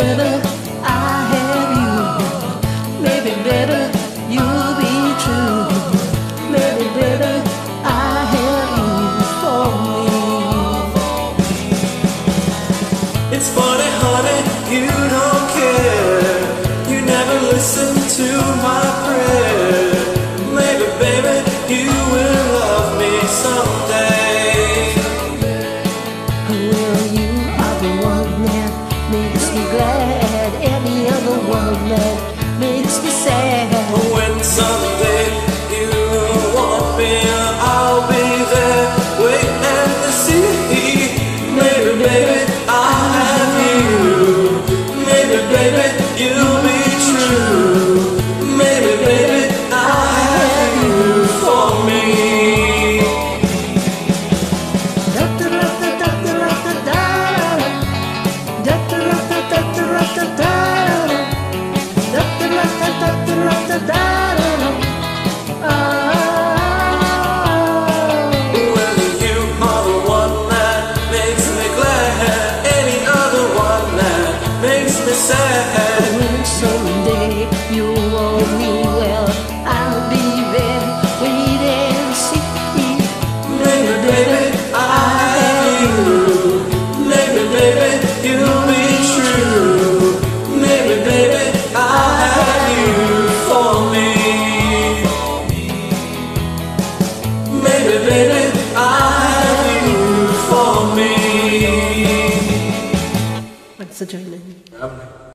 I have you. Maybe better you'll be true. Maybe better I have you for me. It's funny, honey, you know. sad. When someday you want me. सजाए नहीं।